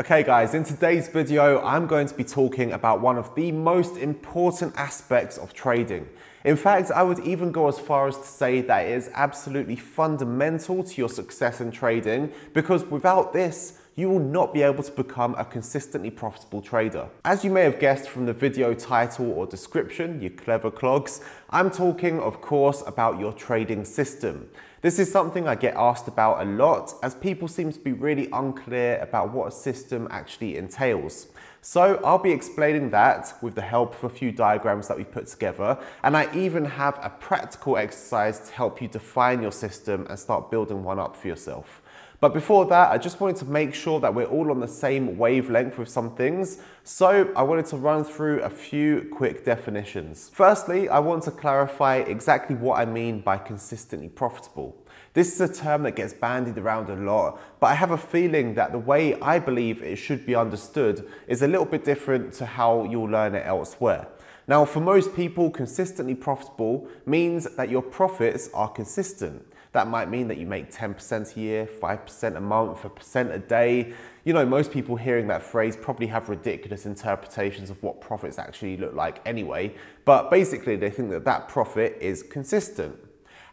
Okay guys, in today's video, I'm going to be talking about one of the most important aspects of trading. In fact, I would even go as far as to say that it is absolutely fundamental to your success in trading because without this, you will not be able to become a consistently profitable trader. As you may have guessed from the video title or description, you clever clogs, I'm talking, of course, about your trading system. This is something I get asked about a lot as people seem to be really unclear about what a system actually entails. So I'll be explaining that with the help of a few diagrams that we've put together and I even have a practical exercise to help you define your system and start building one up for yourself. But before that, I just wanted to make sure that we're all on the same wavelength with some things. So I wanted to run through a few quick definitions. Firstly, I want to clarify exactly what I mean by consistently profitable. This is a term that gets bandied around a lot, but I have a feeling that the way I believe it should be understood is a little bit different to how you'll learn it elsewhere. Now, for most people, consistently profitable means that your profits are consistent. That might mean that you make 10% a year, 5% a month, a percent a day. You know, most people hearing that phrase probably have ridiculous interpretations of what profits actually look like anyway, but basically they think that that profit is consistent.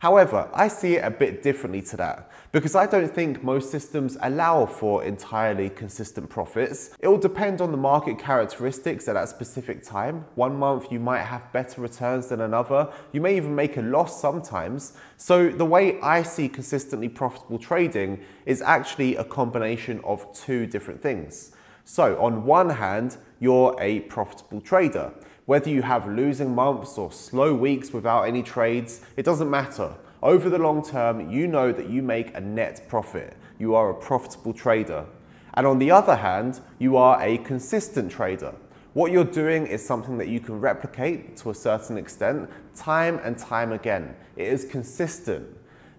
However, I see it a bit differently to that because I don't think most systems allow for entirely consistent profits. It will depend on the market characteristics at that specific time. One month you might have better returns than another. You may even make a loss sometimes. So the way I see consistently profitable trading is actually a combination of two different things. So on one hand, you're a profitable trader. Whether you have losing months or slow weeks without any trades, it doesn't matter. Over the long term, you know that you make a net profit. You are a profitable trader. And on the other hand, you are a consistent trader. What you're doing is something that you can replicate to a certain extent time and time again. It is consistent.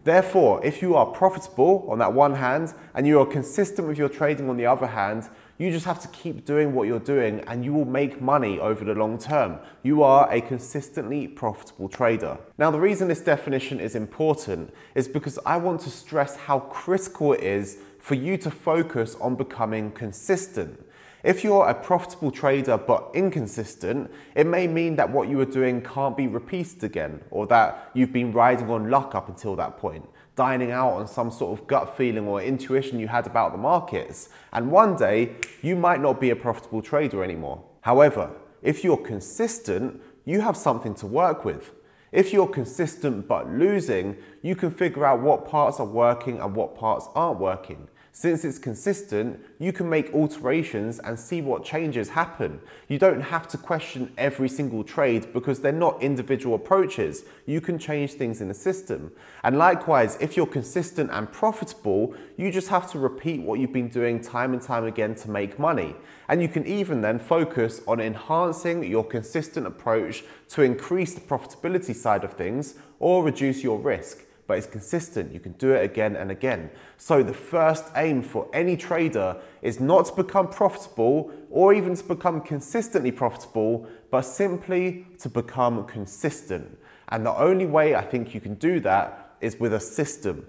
Therefore, if you are profitable on that one hand and you are consistent with your trading on the other hand, you just have to keep doing what you're doing and you will make money over the long term. You are a consistently profitable trader. Now, the reason this definition is important is because I want to stress how critical it is for you to focus on becoming consistent. If you're a profitable trader but inconsistent, it may mean that what you were doing can't be repeated again or that you've been riding on luck up until that point dining out on some sort of gut feeling or intuition you had about the markets. And one day, you might not be a profitable trader anymore. However, if you're consistent, you have something to work with. If you're consistent but losing, you can figure out what parts are working and what parts aren't working. Since it's consistent, you can make alterations and see what changes happen. You don't have to question every single trade because they're not individual approaches. You can change things in the system. And likewise, if you're consistent and profitable, you just have to repeat what you've been doing time and time again to make money. And you can even then focus on enhancing your consistent approach to increase the profitability side of things or reduce your risk but it's consistent. You can do it again and again. So the first aim for any trader is not to become profitable or even to become consistently profitable, but simply to become consistent. And the only way I think you can do that is with a system.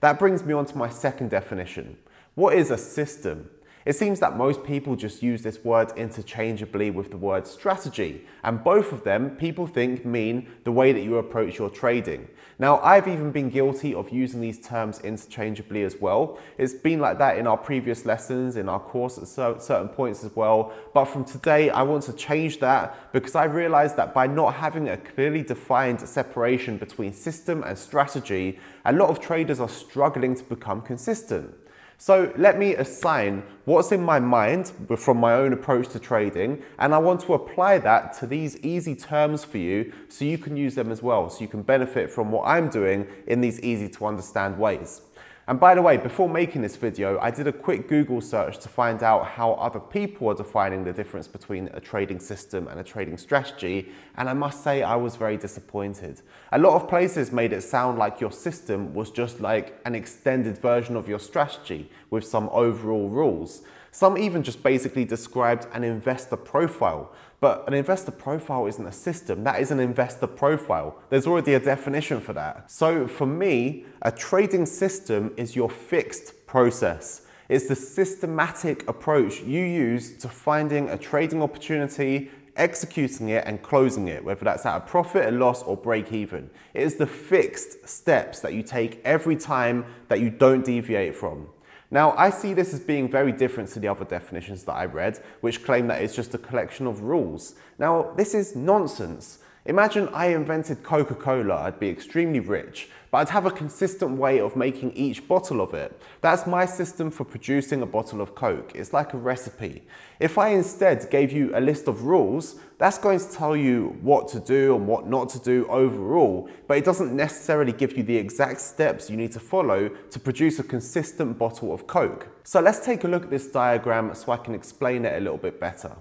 That brings me on to my second definition. What is a system? It seems that most people just use this word interchangeably with the word strategy, and both of them people think mean the way that you approach your trading. Now, I've even been guilty of using these terms interchangeably as well. It's been like that in our previous lessons, in our course at certain points as well. But from today, I want to change that because I realized that by not having a clearly defined separation between system and strategy, a lot of traders are struggling to become consistent. So let me assign what's in my mind from my own approach to trading, and I want to apply that to these easy terms for you so you can use them as well, so you can benefit from what I'm doing in these easy to understand ways. And by the way, before making this video, I did a quick Google search to find out how other people are defining the difference between a trading system and a trading strategy, and I must say I was very disappointed. A lot of places made it sound like your system was just like an extended version of your strategy with some overall rules. Some even just basically described an investor profile. But an investor profile isn't a system, that is an investor profile. There's already a definition for that. So for me, a trading system is your fixed process. It's the systematic approach you use to finding a trading opportunity, executing it and closing it, whether that's at a profit, a loss, or break even. It is the fixed steps that you take every time that you don't deviate from. Now, I see this as being very different to the other definitions that I read, which claim that it's just a collection of rules. Now, this is nonsense. Imagine I invented Coca-Cola, I'd be extremely rich, but I'd have a consistent way of making each bottle of it. That's my system for producing a bottle of Coke. It's like a recipe. If I instead gave you a list of rules, that's going to tell you what to do and what not to do overall, but it doesn't necessarily give you the exact steps you need to follow to produce a consistent bottle of Coke. So let's take a look at this diagram so I can explain it a little bit better.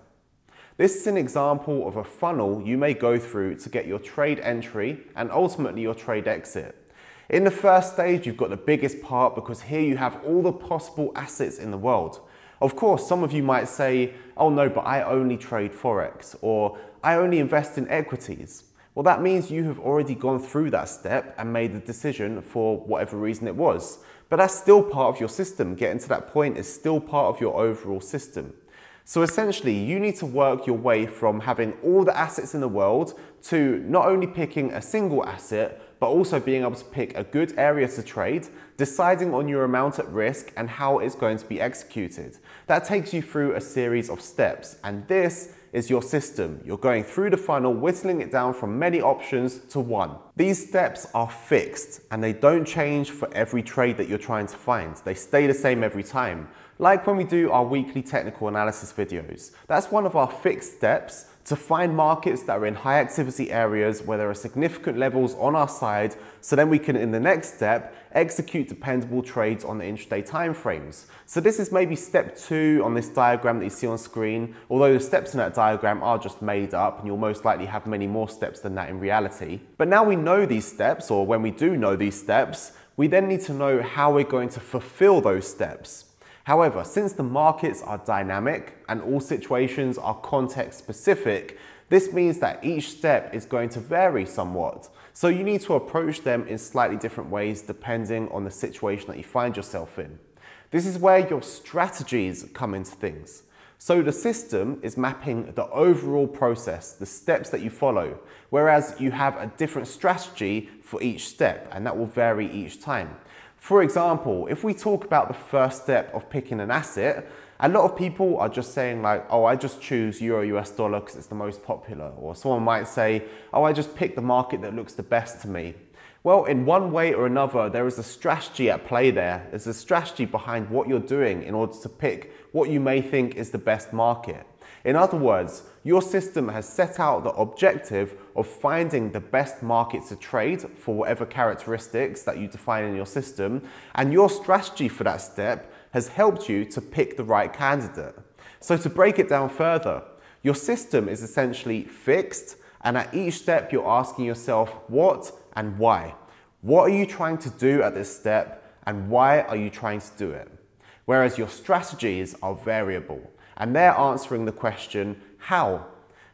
This is an example of a funnel you may go through to get your trade entry and ultimately your trade exit. In the first stage, you've got the biggest part because here you have all the possible assets in the world. Of course, some of you might say, oh no, but I only trade Forex or I only invest in equities. Well, that means you have already gone through that step and made the decision for whatever reason it was. But that's still part of your system. Getting to that point is still part of your overall system. So essentially, you need to work your way from having all the assets in the world to not only picking a single asset, but also being able to pick a good area to trade, deciding on your amount at risk and how it's going to be executed. That takes you through a series of steps, and this is your system. You're going through the funnel, whittling it down from many options to one. These steps are fixed and they don't change for every trade that you're trying to find. They stay the same every time. Like when we do our weekly technical analysis videos. That's one of our fixed steps to find markets that are in high activity areas where there are significant levels on our side so then we can in the next step execute dependable trades on the intraday timeframes. So this is maybe step two on this diagram that you see on screen, although the steps in that diagram are just made up and you'll most likely have many more steps than that in reality. But now we know these steps, or when we do know these steps, we then need to know how we're going to fulfill those steps. However, since the markets are dynamic and all situations are context specific, this means that each step is going to vary somewhat. So you need to approach them in slightly different ways depending on the situation that you find yourself in. This is where your strategies come into things. So the system is mapping the overall process, the steps that you follow, whereas you have a different strategy for each step and that will vary each time. For example, if we talk about the first step of picking an asset, a lot of people are just saying like, oh, I just choose Euro US dollar because it's the most popular. Or someone might say, oh, I just pick the market that looks the best to me. Well, in one way or another, there is a strategy at play there. There's a strategy behind what you're doing in order to pick what you may think is the best market. In other words, your system has set out the objective of finding the best market to trade for whatever characteristics that you define in your system, and your strategy for that step has helped you to pick the right candidate. So to break it down further, your system is essentially fixed, and at each step you're asking yourself what and why. What are you trying to do at this step, and why are you trying to do it? Whereas your strategies are variable and they're answering the question, how?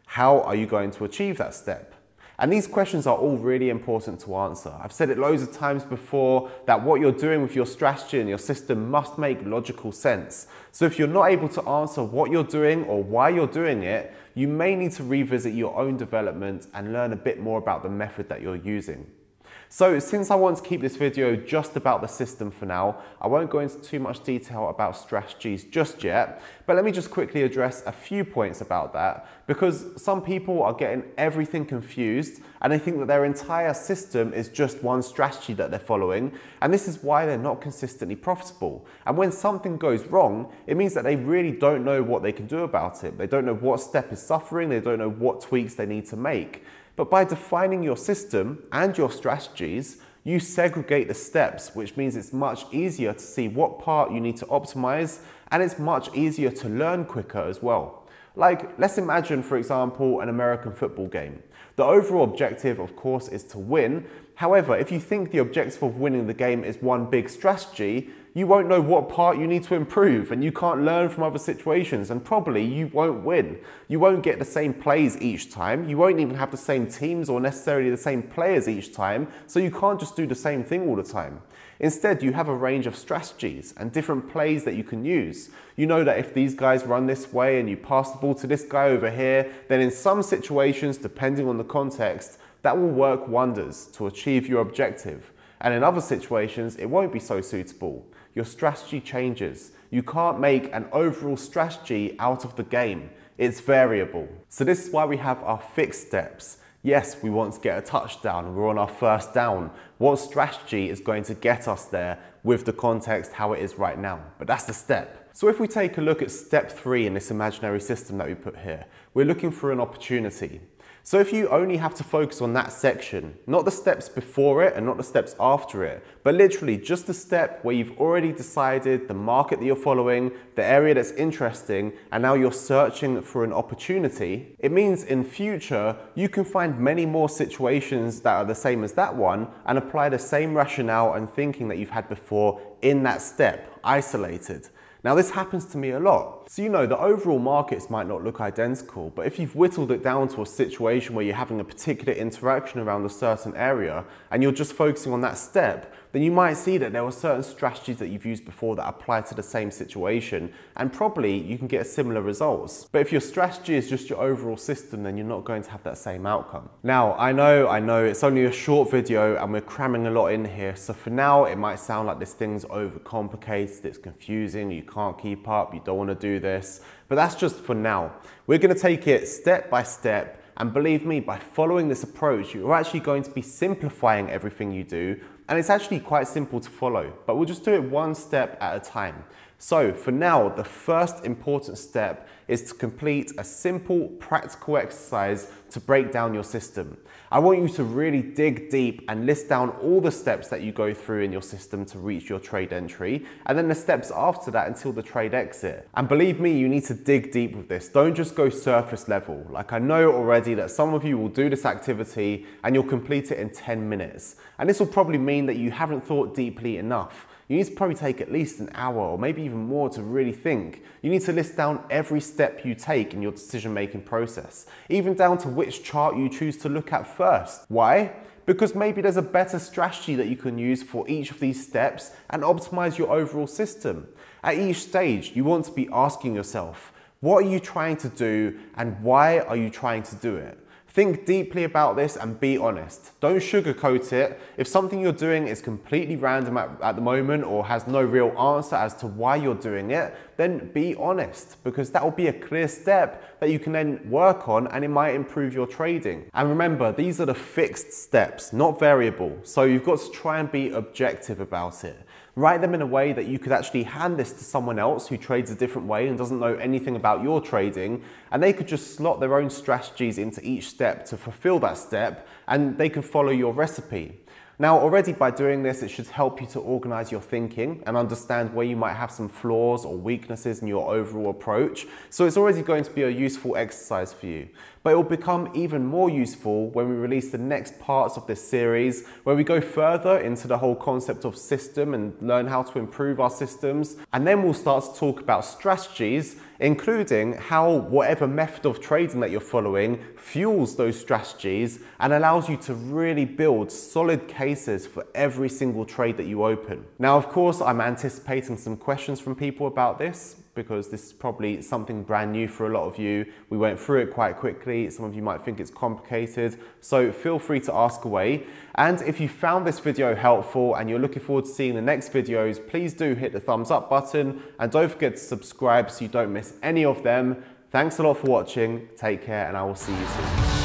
How are you going to achieve that step? And these questions are all really important to answer. I've said it loads of times before that what you're doing with your strategy and your system must make logical sense. So if you're not able to answer what you're doing or why you're doing it, you may need to revisit your own development and learn a bit more about the method that you're using. So since I want to keep this video just about the system for now, I won't go into too much detail about strategies just yet, but let me just quickly address a few points about that because some people are getting everything confused and they think that their entire system is just one strategy that they're following and this is why they're not consistently profitable. And when something goes wrong, it means that they really don't know what they can do about it. They don't know what step is suffering, they don't know what tweaks they need to make. But by defining your system and your strategies, you segregate the steps, which means it's much easier to see what part you need to optimize and it's much easier to learn quicker as well. Like, let's imagine, for example, an American football game. The overall objective, of course, is to win, However, if you think the objective of winning the game is one big strategy, you won't know what part you need to improve and you can't learn from other situations and probably you won't win. You won't get the same plays each time. You won't even have the same teams or necessarily the same players each time. So you can't just do the same thing all the time. Instead, you have a range of strategies and different plays that you can use. You know that if these guys run this way and you pass the ball to this guy over here, then in some situations, depending on the context, that will work wonders to achieve your objective. And in other situations, it won't be so suitable your strategy changes. You can't make an overall strategy out of the game. It's variable. So this is why we have our fixed steps. Yes, we want to get a touchdown. We're on our first down. What strategy is going to get us there with the context how it is right now? But that's the step. So if we take a look at step three in this imaginary system that we put here, we're looking for an opportunity. So if you only have to focus on that section, not the steps before it and not the steps after it, but literally just the step where you've already decided the market that you're following, the area that's interesting, and now you're searching for an opportunity, it means in future you can find many more situations that are the same as that one and apply the same rationale and thinking that you've had before in that step, isolated. Now this happens to me a lot. So you know, the overall markets might not look identical, but if you've whittled it down to a situation where you're having a particular interaction around a certain area and you're just focusing on that step, then you might see that there were certain strategies that you've used before that apply to the same situation and probably you can get similar results. But if your strategy is just your overall system, then you're not going to have that same outcome. Now, I know, I know it's only a short video and we're cramming a lot in here. So for now, it might sound like this thing's overcomplicated, it's confusing, you can't keep up, you don't want to do this. But that's just for now. We're going to take it step by step and believe me, by following this approach, you're actually going to be simplifying everything you do and it's actually quite simple to follow, but we'll just do it one step at a time. So for now, the first important step is to complete a simple practical exercise to break down your system. I want you to really dig deep and list down all the steps that you go through in your system to reach your trade entry, and then the steps after that until the trade exit. And believe me, you need to dig deep with this. Don't just go surface level. Like I know already that some of you will do this activity and you'll complete it in 10 minutes. And this will probably mean that you haven't thought deeply enough. You need to probably take at least an hour or maybe even more to really think. You need to list down every step you take in your decision making process, even down to which chart you choose to look at first. Why? Because maybe there's a better strategy that you can use for each of these steps and optimize your overall system. At each stage, you want to be asking yourself, what are you trying to do and why are you trying to do it? Think deeply about this and be honest. Don't sugarcoat it. If something you're doing is completely random at, at, the moment or has no real answer as to why you're doing it, then be honest because that will be a clear step that you can then work on and it might improve your trading. And remember, these are the fixed steps, not variable. So you've got to try and be objective about it. Write them in a way that you could actually hand this to someone else who trades a different way and doesn't know anything about your trading, and they could just slot their own strategies into each step to fulfill that step, and they can follow your recipe. Now, already by doing this, it should help you to organize your thinking and understand where you might have some flaws or weaknesses in your overall approach. So it's already going to be a useful exercise for you. But it will become even more useful when we release the next parts of this series, where we go further into the whole concept of system and learn how to improve our systems. And then we'll start to talk about strategies including how whatever method of trading that you're following fuels those strategies and allows you to really build solid cases for every single trade that you open. Now, of course, I'm anticipating some questions from people about this because this is probably something brand new for a lot of you. We went through it quite quickly. Some of you might think it's complicated, so feel free to ask away. And if you found this video helpful and you're looking forward to seeing the next videos, please do hit the thumbs up button and don't forget to subscribe so you don't miss any of them. Thanks a lot for watching, take care, and I will see you soon.